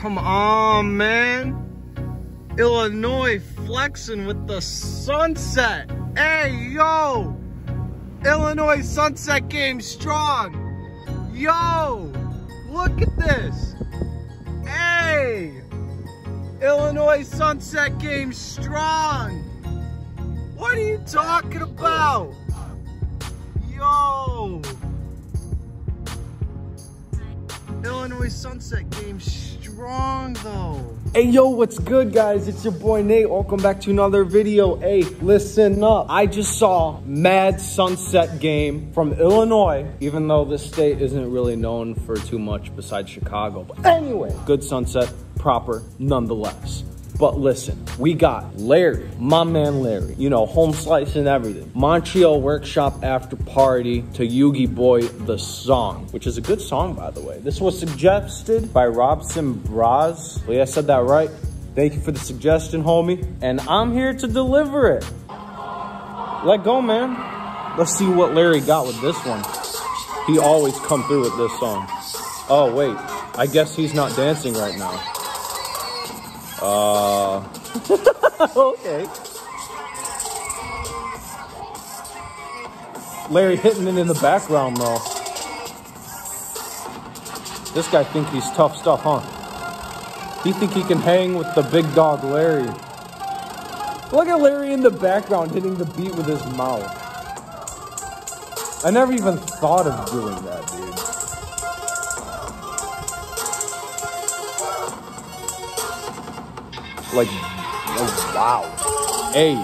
come on, man. Illinois flexing with the sunset. Hey, yo. Illinois sunset game strong. Yo, look at this. Hey, Illinois sunset game strong. What are you talking about? Yo. Illinois sunset game strong though. Hey yo, what's good guys? It's your boy Nate. Welcome back to another video. Hey, listen up. I just saw mad sunset game from Illinois, even though this state isn't really known for too much besides Chicago. But anyway, good sunset, proper nonetheless. But listen, we got Larry, my man Larry, you know, home slice and everything. Montreal Workshop After Party to Yugi Boi, the song, which is a good song, by the way. This was suggested by Robson Braz. Well, yeah, I said that right. Thank you for the suggestion, homie. And I'm here to deliver it. Let go, man. Let's see what Larry got with this one. He always come through with this song. Oh, wait. I guess he's not dancing right now. Uh, okay. Larry hitting it in the background though. This guy think he's tough stuff, huh? He think he can hang with the big dog Larry. Look at Larry in the background hitting the beat with his mouth. I never even thought of doing that, dude. Like, oh, wow. Hey.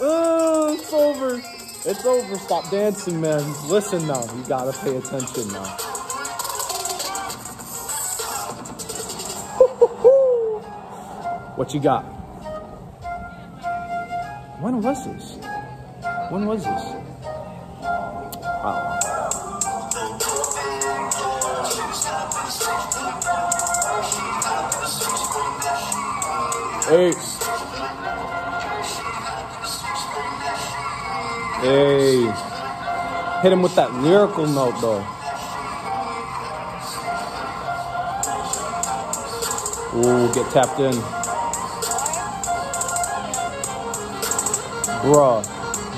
oh, it's over. It's over. Stop dancing, man. Listen now. You gotta pay attention now. What you got? When was this? When was this? Wow. Hey. Hey. Hit him with that lyrical note though. Ooh, get tapped in. Bruh.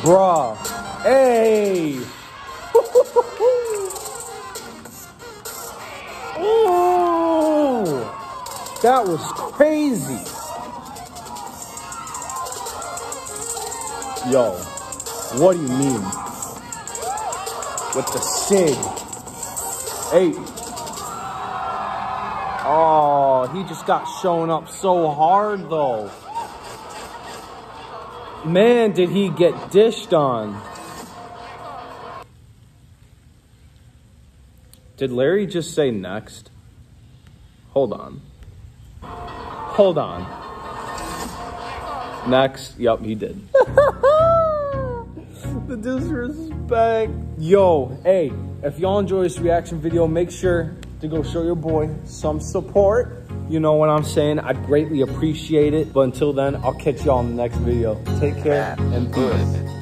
Bruh. Hey. Ooh. That was crazy. Yo, what do you mean? With the SIG. Hey. Oh, he just got shown up so hard though. Man, did he get dished on. Did Larry just say next? Hold on. Hold on. Next. Yup, he did. the disrespect. Yo, hey, if y'all enjoy this reaction video, make sure to go show your boy some support. You know what I'm saying? I'd greatly appreciate it. But until then, I'll catch y'all in the next video. Take care and peace.